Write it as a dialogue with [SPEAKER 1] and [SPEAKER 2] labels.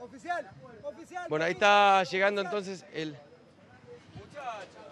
[SPEAKER 1] Oficial, oficial.
[SPEAKER 2] Bueno, ahí está llegando entonces el... Muchachos.